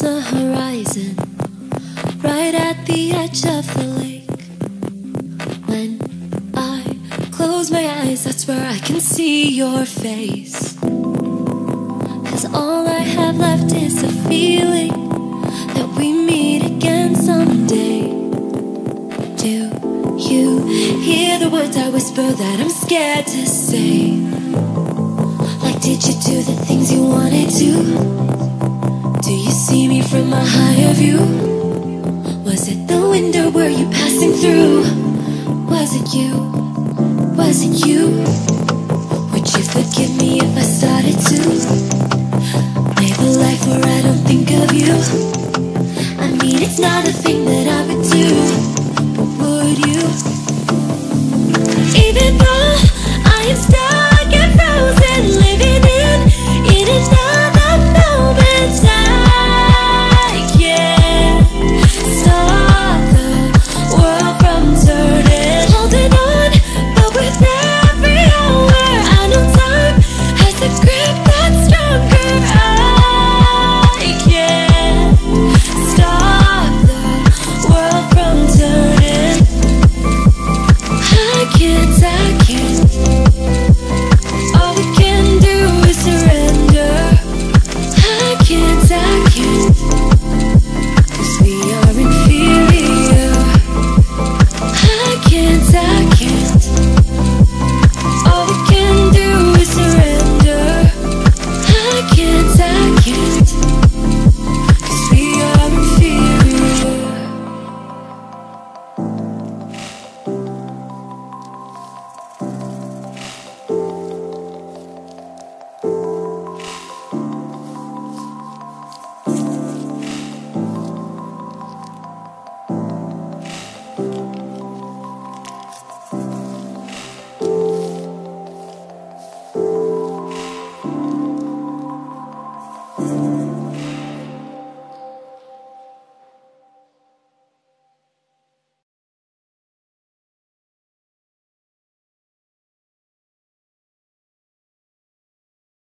the horizon, right at the edge of the lake. When I close my eyes, that's where I can see your face. Cause all I have left is a feeling that we meet again someday. Do you hear the words I whisper that I'm scared to say? Like, did you do the things you wanted to? Do you see me from a higher view? Was it the window were you passing through? Was it you? Was it you? Would you forgive me if I started to live a life where I don't think of you? I mean, it's not a thing kids out.